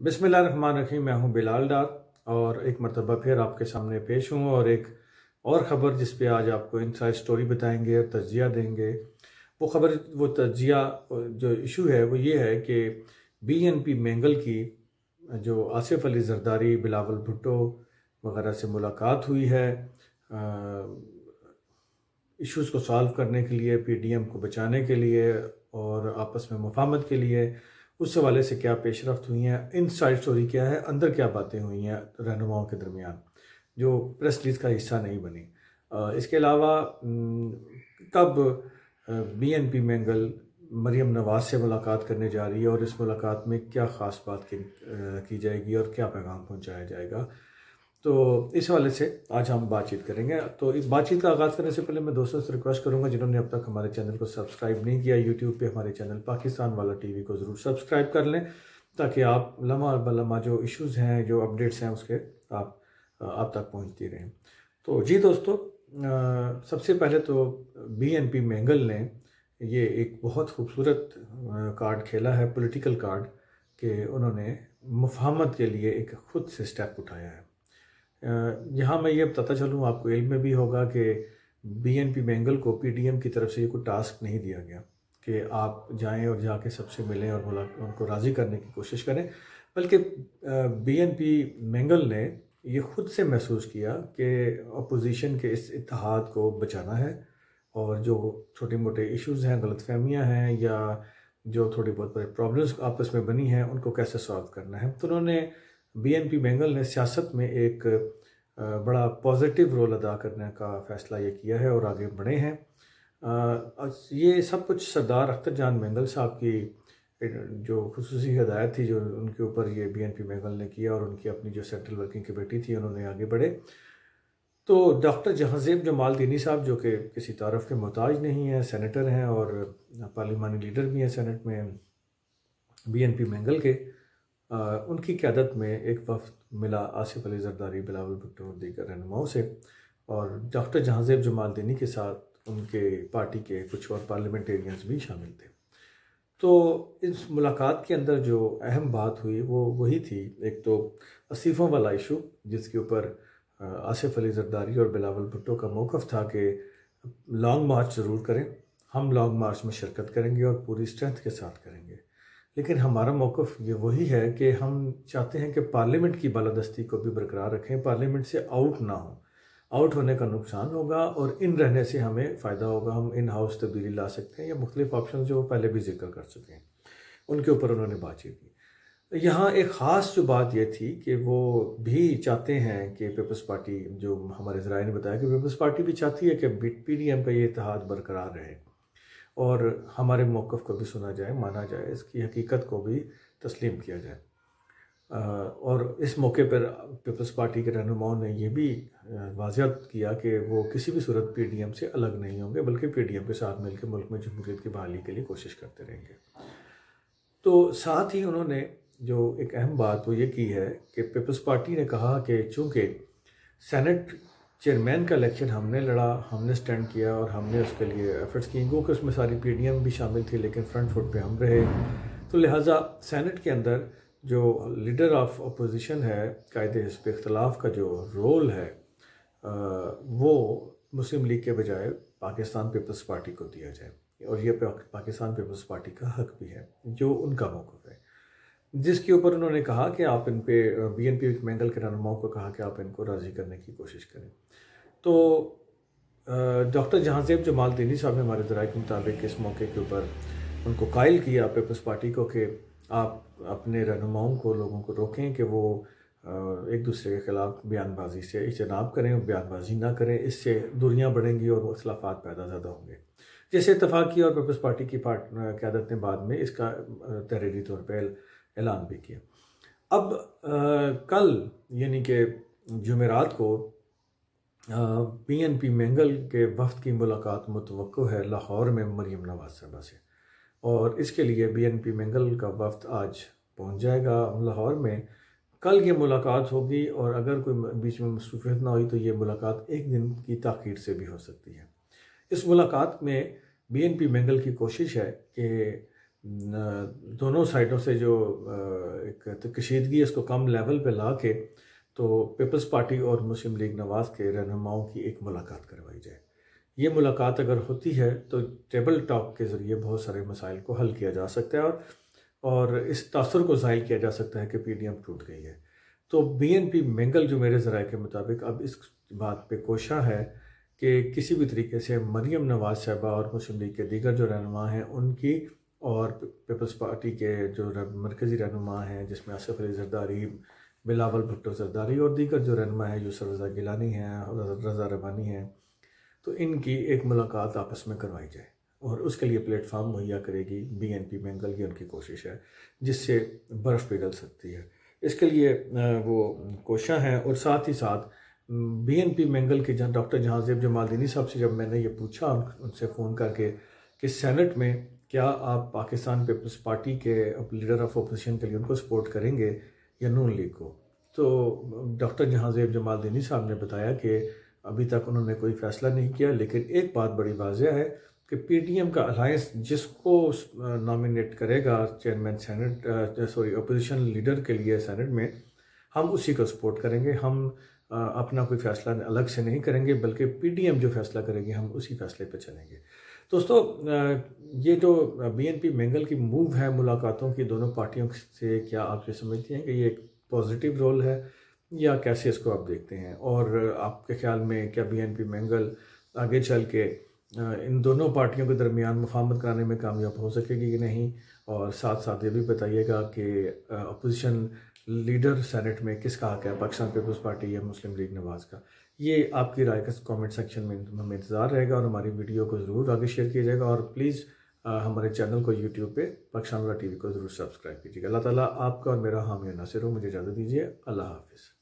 रखी मैं हूँ बिलाल डार और एक मरतबा फिर आपके सामने पेश हूँ और एक और ख़बर जिस पे आज आपको इनसाइड स्टोरी बताएँगे और तजिया देंगे। वो ख़बर, वो तजिया, जो इशू है, वो ये है कि बी एन पी मैंगल की जो आसिफ अली जरदारी, बिलावल भुट्टो वगैरह से मुलाकात हुई है इश्यूज़ को सॉल्व करने के लिए पी डी एम को बचाने के लिए और आपस में मुफामत के लिए उस हवाले से क्या पेशरफ हुई है इन साइड स्टोरी क्या है अंदर क्या बातें हुई हैं रहनुमाओं के दरमियान जो प्रेस रिलीज़ का हिस्सा नहीं बनी। इसके अलावा कब बी एन पी मैंगल मरियम नवाज़ से मुलाकात करने जा रही है और इस मुलाकात में क्या ख़ास बात की, की जाएगी और क्या पैगाम पहुँचाया जाएगा। तो इस हवाले से आज हम बातचीत करेंगे। तो इस बातचीत का आगाज़ करने से पहले मैं दोस्तों से रिक्वेस्ट करूँगा, जिन्होंने अब तक हमारे चैनल को सब्सक्राइब नहीं किया यूट्यूब पे हमारे चैनल पाकिस्तान वाला टीवी को ज़रूर सब्सक्राइब कर लें, ताकि आप लम्हा बलमा जो इश्यूज़ हैं, जो अपडेट्स हैं, उसके आप आप तक पहुँचती रहें। तो जी दोस्तों सबसे पहले तो बी एन पी मैंगल ने ये एक बहुत खूबसूरत कार्ड खेला है पोलिटिकल कार्ड कि उन्होंने मुफामत के लिए एक ख़ुद से स्टेप उठाया है। यहाँ मैं ये बताता चलूँ, आपको इल्म में भी होगा कि बीएनपी बेंगल को पीडीएम की तरफ़ से ये कोई टास्क नहीं दिया गया कि आप जाएँ और जाके सबसे मिलें और बोला उनको राज़ी करने की कोशिश करें। बल्कि बीएनपी बेंगल ने ये खुद से महसूस किया कि अपोजिशन के इस इतिहाद को बचाना है और जो छोटे मोटे इश्यूज़ हैं गलत फहमियाँ हैं या जो थोड़ी बहुत प्रॉब्लम्स आपस में बनी हैं, उनको कैसे सॉल्व करना है। तो उन्होंने बीएनपी बेंगल ने सियासत में एक बड़ा पॉजिटिव रोल अदा करने का फ़ैसला ये किया है और आगे बढ़े हैं। ये सब कुछ सरदार अख्तर जान बेंगल साहब की जो खसूसी हदायत थी, जो उनके ऊपर ये बी एन पी बेंगल ने किया और उनकी अपनी जो सेंट्रल वर्किंग कमेटी थी, उन्होंने आगे बढ़े। तो डॉक्टर जहांजेब जमाल दीनी साहब, जो कि किसी तारफ़ के मोहताज नहीं हैं सेनेटर हैं और पार्लिमानी लीडर भी हैं सेनेट में बी एन पी बेंगल के। उनकी क्यादत में एक वक्त मिला आसिफ अली जरदारी बिलावल भुट्टो और दीगर रहनुमाओं से और डॉक्टर जहांजेब जमालदीनी के साथ उनके पार्टी के कुछ और पार्लियामेंटेरियंस भी शामिल थे। तो इस मुलाकात के अंदर जो अहम बात हुई वो वही थी। एक तो असीफ़ों वाला इशू, जिसके ऊपर आसिफ अली जरदारी और बिलावल भुट्टो का मौक़ था कि लॉन्ग मार्च ज़रूर करें, हम लॉन्ग मार्च में शिरकत करेंगे और पूरी स्ट्रेंथ के साथ करेंगे। लेकिन हमारा मौक़ ये वही है कि हम चाहते हैं कि पार्लियामेंट की बालादस्ती को भी बरकरार रखें, पार्लियामेंट से आउट ना हो। आउट होने का नुकसान होगा और इन रहने से हमें फ़ायदा होगा। हम इन हाउस तब्दीली ला सकते हैं या मुख्तलिफ़ ऑप्शन जो पहले भी ज़िक्र कर चुके हैं। उनके ऊपर उन्होंने बातचीत की। यहाँ एक ख़ास जो बात यह थी कि वो भी चाहते हैं कि पीपल्स पार्टी जो हमारे जराए ने बताया कि पीपल्स पार्टी भी चाहती है कि पी डी एम का ये इतिहाद बरकरार रहे। और हमारे मौक़ को भी सुना जाए, माना जाए, इसकी हकीकत को भी तस्लीम किया जाए। और इस मौके पर पीपल्स पार्टी के रहनुमाओं ने यह भी वाजत किया कि वो किसी भी सूरत पी डी एम से अलग नहीं होंगे, बल्कि पी डी एम के साथ मिलकर मुल्क में जमहूरीत की बहाली के लिए कोशिश करते रहेंगे। तो साथ ही उन्होंने जो एक अहम बात वो ये की है कि पीपल्स पार्टी ने कहा कि चूँकि सेनेट चेयरमैन का इलेक्शन हमने लड़ा, हमने स्टैंड किया और हमने उसके लिए एफर्ट्स किए क्योंकि उसमें सारी पीडीएम भी शामिल थी, लेकिन फ्रंट फुट पे हम रहे। तो लिहाजा सैनट के अंदर जो लीडर ऑफ़ अपोजिशन है, कायदे हिस्ब इख्तलाफ का जो रोल है वो मुस्लिम लीग के बजाय पाकिस्तान पीपल्स पार्टी को दिया जाए। और ये पाकिस्तान पीपल्स पार्टी का हक भी है, जो उनका मौक़ है। जिसके ऊपर उन्होंने कहा कि आप इन पे बी एन पी मैंगल के रहनुमाओं को कहा कि आप इनको राज़ी करने की कोशिश करें। तो डॉक्टर जहांजेब जमाल दीनी साहब ने हमारे ज़राए के मुताबिक इस मौके के ऊपर उनको कायल किया, पीपल्स पार्टी को कि आप अपने रहनुमाओं को, लोगों को रोकें कि वो एक दूसरे के ख़िलाफ़ बयानबाजी से इजनाब करें बयानबाजी ना करें। इससे दूरियाँ बढ़ेंगी और अखलाफात पैदा ज़्यादा होंगे। जैसे इतफाक़ और पीपल्स पार्टी की पार्ट क्यादत ने बाद में इसका तहरीरी तौर पर ऐलान भी किया। अब आ, कल यानी कि जुमेरात को पी एन पी मैंगल के वफद की मुलाकात मुतव है लाहौर में मरीम नवाज़ साहबा से। और इसके लिए बी एन पी मैंगल का वफद आज पहुँच जाएगा लाहौर में। कल ये मुलाकात होगी और अगर कोई बीच में मसरूफियत ना हुई तो ये मुलाकात एक दिन की ताखीर से भी हो सकती है। इस मुलाकात में बी एन पी मैंगल की कोशिश है कि दोनों साइडों से जो एक कशीदगी इसको कम लेवल पे ला के तो पीपल्स पार्टी और मुस्लिम लीग नवाज़ के रहनुमाओं की एक मुलाकात करवाई जाए। ये मुलाकात अगर होती है तो टेबल टॉक के ज़रिए बहुत सारे मसाइल को हल किया जा सकता है और और इस तासर को ज़ाहिर किया जा सकता है कि पी डी एम टूट गई है। तो बी एन पी मेंगल जो मेरे ज़राए के मुताबिक अब इस बात पे कोशा है कि किसी भी तरीके से मरीम नवाज़ साहबा और मुस्लिम लीग के दीगर जो रहनुमा हैं, उनकी और पीपल्स पार्टी के जो मरकज़ी रहनुमा हैं, जिसमें आसफ अली जरदारी बिलावल भुट्टो जरदारी और दीगर जो रहनुमा है यूसर रज़ा गिलानी हैं रज़ा रबानी हैं तो इनकी एक मुलाकात आपस में करवाई जाए और उसके लिए प्लेटफार्म मुहैया करेगी बी एन पी बेंगल की उनकी कोशिश है, जिससे बर्फ़ पिघल सकती है। इसके लिए वो कोशा हैं और साथ ही साथ बी एन पी मैंगल के जहाँ डॉक्टर जहांजेब जमालदीनी साहब से जब मैंने ये पूछा उनसे फ़ोन करके कि सेनेट में क्या आप पाकिस्तान पीपल्स पार्टी के लीडर ऑफ़ अपोजिशन के लिए उनको सपोर्ट करेंगे या नून लीग को? तो डॉक्टर जहांजेब जमालदीनी साहब ने बताया कि अभी तक उन्होंने कोई फ़ैसला नहीं किया लेकिन एक बात बड़ी वाजह है कि पीटीएम का अलायंस जिसको नॉमिनेट करेगा chairman senate sorry opposition leader के लिए सेनेट में हम उसी को सपोर्ट करेंगे। हम आ, अपना कोई फ़ैसला अलग से नहीं करेंगे बल्कि पीटीएम जो फैसला करेगी हम उसी फैसले पर चलेंगे। दोस्तों ये जो बीएनपी मेंगल की मूव है मुलाकातों की, दोनों पार्टियों से क्या आप ये समझते हैं कि ये एक पॉजिटिव रोल है या कैसे इसको आप देखते हैं? और आपके ख्याल में क्या बीएनपी मेंगल आगे चल के इन दोनों पार्टियों के दरमियान मुफामत कराने में कामयाब हो सकेगी कि नहीं? और साथ साथ ये भी बताइएगा कि अपोजिशन लीडर सेनेट में किसका हक है पाकिस्तान पीपल्स पार्टी या मुस्लिम लीग नवाज़ का? ये आपकी राय का कमेंट सेक्शन में हमें इंतज़ार रहेगा और हमारी वीडियो को ज़रूर आगे शेयर किया जाएगा और प्लीज़ हमारे चैनल को यूट्यूब पे पाकिस्तान टीवी को ज़रूर सब्सक्राइब कीजिएगा। अल्लाह ताला आपका और मेरा हामी नासिर हो। मुझे इजाज़त दीजिए। अल्लाह हाफिज़।